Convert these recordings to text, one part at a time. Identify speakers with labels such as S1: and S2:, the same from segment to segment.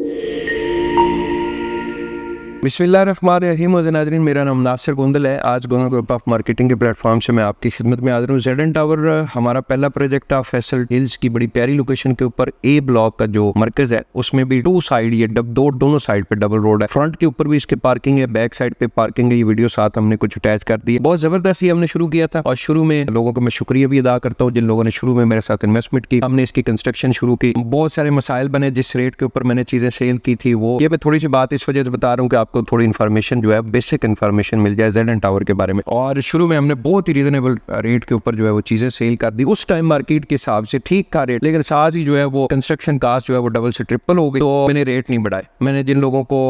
S1: Música बिस्मिल्लाम नाजरीन, मेरा नाम नासिर गुंदल है। आज गोना ग्रुप ऑफ़ मार्केटिंग के प्लेटफॉर्म से मैं आपकी खिदमत में हाजिर हूँ। जेड एन टावर हमारा पहला प्रोजेक्ट ऑफ़ फैसल हिल्स की बड़ी प्यारी लोकेशन के ऊपर। ए ब्लॉक का जो मरकज है, उसमें भी टू साइड ये डब दो, दोनों साइड पे डबल रोड है। फ्रंट के ऊपर भी इसके पार्किंग है बैक साइड पे पार्किंग है। ये वीडियो साथ हमने कुछ अटैच कर दी बहुत ज़बरदस्त हमने शुरू किया था और शुरू में लोगों को मैं शुक्रिया भी अदा करता हूँ जिन लोगों ने शुरू में मेरे साथ इन्वेस्टमेंट की। हमने इसकी कंस्ट्रक्शन शुरू की। बहुत सारे मसाइल बने, जिस रेट के ऊपर मैंने चीज़ें सेल की थी, वो ये मैं थोड़ी सी बात इस वजह से बता रहा हूँ कि आपको थोड़ी इन्फॉर्मेशन जो है बेसिक इन्फॉर्मेशन मिल जाए जेड एंड टावर के बारे में। और शुरू में हमने बहुत ही रीजनेबल रेट के ऊपर जो है वो चीज़ें सेल कर दी। उस टाइम मार्केट के हिसाब से ठीक था रेट लेकिन साथ ही जो है वो कंस्ट्रक्शन कास्ट जो है वो डबल से ट्रिपल हो गई तो मैंने रेट नहीं बढ़ाए। मैंने जिन लोगों को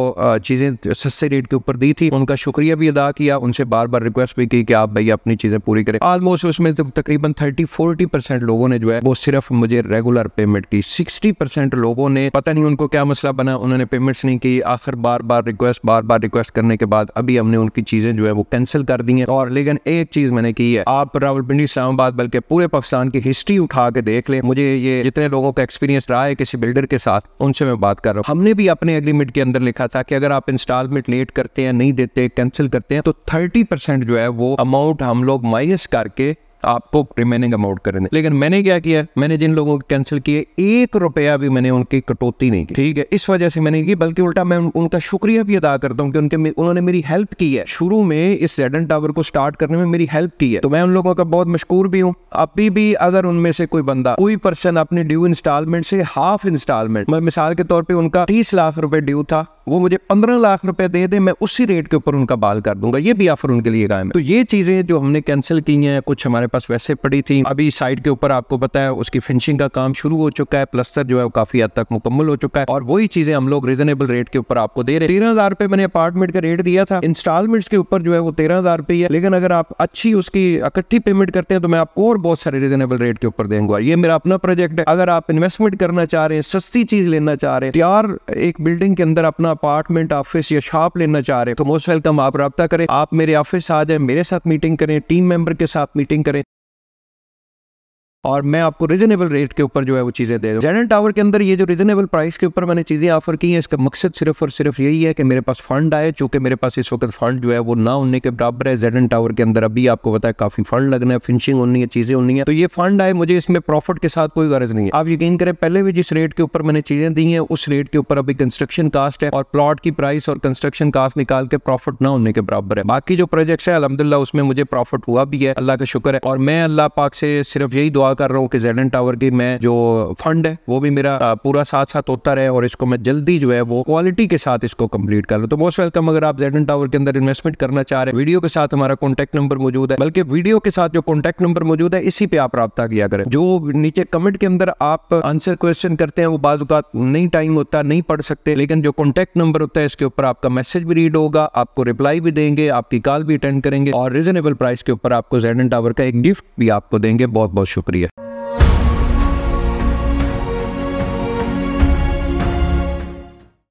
S1: चीज़ें सस्ते रेट के ऊपर दी थी, उनका शुक्रिया भी अदा किया, उनसे बार बार रिक्वेस्ट भी की कि आप भाई अपनी चीज़ें पूरी करें। ऑलमोस्ट उसमें तकरीबन थर्टी फोर्टी परसेंट लोगों ने जो है वो सिर्फ़ मुझे रेगुलर पेमेंट की। सिक्सटी परसेंट लोगों ने, पता नहीं उनको क्या मसला बना, उन्होंने पेमेंट्स नहीं की, आखिर बार बार रिक्वेस्ट बार बार रिक्वेस्ट करने के बाद अभी हमने उनकी चीज़ें जो है वो कैंसिल कर दी हैं। और लेकिन एक चीज़ मैंने की है, आप रावलपिंडी, इस्लामाबाद बल्कि पूरे पाकिस्तान की हिस्ट्री उठा के देख ले। मुझे ये जितने लोगों का एक्सपीरियंस रहा है, किसी बिल्डर के साथ, उनसे मैं बात कर रहा हूँ। हमने भी अपने एग्रीमेंट के अंदर लिखा था कि अगर आप इंस्टॉलमेंट लेट करते हैं, नहीं देते कैंसिल करते हैं तो थर्टी जो है वो अमाउंट हम लोग माइनस करके आपको रिमेनिंग अमाउंट करेंगे। लेकिन मैंने क्या किया? मैंने जिन लोगों को कैंसिल किए, एक रुपया भी मैंने उनकी कटौती नहीं की। ठीक है? इस वजह से मैंने की, बल्कि उल्टा मैं उनका शुक्रिया भी अदा करता हूँ कि उनके उन्होंने मेरी हेल्प की है। शुरू में इस जेडन टावर को स्टार्ट करने में मेरी हेल्प की है। तो मैं उन लोगों का बहुत मशहूर भी हूँ। अभी भी अगर उनमें से कोई बंदा, कोई पर्सन अपनी ड्यू इंस्टॉलमेंट से हाफ़ इंस्टॉलमेंट मिसाल के तौर पर उनका तीस लाख रुपए ड्यू था वो मुझे पंद्रह लाख रुपए दे दे, मैं उसी रेट के ऊपर उनका बाल कर दूँगा। ये भी ऑफ़र उनके लिए कायम तो ये चीज़ें जो हमने कैंसिल की हैं, कुछ हमारे पास वैसे पड़ी थी, अभी साइड के ऊपर आपको पता है उसकी फिनिशिंग का काम शुरू हो चुका है प्लस्तर जो है वो काफ़ी हद तक मुकम्मल हो चुका है, और वही चीज़ें हम लोग रिजनेबल रेट के ऊपर आपको दे रहे तेरह हज़ार रुपए मैंने अपार्टमेंट का रेट दिया था। इंस्टॉलमेंट के ऊपर जो है वो तेरह हज़ार रुपये है, लेकिन अगर आप अच्छी उसकी इकट्ठी पेमेंट करते हैं तो मैं आपको और बहुत सारे रिजनेबल रेट के ऊपर देंगे। ये मेरा अपना प्रोजेक्ट है। अगर आप इन्वेस्टमेंट करना चाह रहे हैं, सस्ती चीज़ लेना चाह रहे हैं, तैयार एक बिल्डिंग के अंदर अपना अपार्टमेंट ऑफ़िस या शॉप लेना चाह रहे हैं तो मोस्ट वेलकम आप रब्ता करें। आप मेरे ऑफ़िस आ जाए, मेरे साथ मीटिंग करें टीम मेंबर के साथ मीटिंग करें। और मैं आपको रीजनेबल रेट के ऊपर जो है वो चीज़ें दे रहा हूँ। टावर के अंदर ये जो रीजनेबल प्राइस के ऊपर मैंने चीज़ें ऑफ़र की हैं, इसका मकसद सिर्फ़ और सिर्फ़ यही है कि मेरे पास फंड आए। चूँकि मेरे पास इस वक्त फंड जो है वो ना होने के बराबर है जेडन टावर के अंदर अभी आपको पता है काफ़ी फंड लगना है फिनिशिंग होनी है, चीज़ें होनी है। तो ये फंड आए, मुझे इसमें प्रॉफिट के साथ कोई गर्ज नहीं है। आप यकीन करें, पहले भी जिस रेट के ऊपर मैंने चीज़ें दी हैं, उस रेट के ऊपर अभी कंस्ट्रक्शन कास्ट है और प्लॉट की प्राइस और कंस्ट्रक्शन कास्ट निकाल के प्रॉफिट ना होने के बराबर है। बाकी जो प्रोजेक्ट्स है अलहमदिल्ला उसमें मुझे प्रॉफिट हुआ भी है। अल्लाह का शुक्र है और मैं अल्लाह पाक से सिर्फ़ यही दुआ कर रहा हूँ कि जेडन टावर की मैं जो फंड है, वो भी मेरा पूरा साथ साथ होता रहे और इसको मैं जल्दी जो है वो क्वालिटी के साथ इसको कंप्लीट कर लूँ। तो मोस्ट वेलकम अगर आप जेडन टावर के अंदर इन्वेस्टमेंट करना चाह रहे हैं वीडियो के साथ हमारा कॉन्टैक्ट नंबर मौजूद है, बल्कि वीडियो के साथ जो कॉन्टैक्ट नंबर मौजूद है, इसी पे आप रब्ता किया करें। जो नीचे कमेंट के अंदर आप आंसर क्वेश्चन करते हैं, वो बाद नहीं टाइम होता, नहीं पढ़ सकते, लेकिन जो कॉन्टैक्ट नंबर होता है, इसके ऊपर आपका मैसेज भी रीड होगा, आपको रिप्लाई भी देंगे, आपकी कॉल भी अटेंड करेंगे और रिजनेबल प्राइस के ऊपर आपको जेडन टावर का एक गिफ्ट भी आपको देंगे। बहुत बहुत शुक्रिया।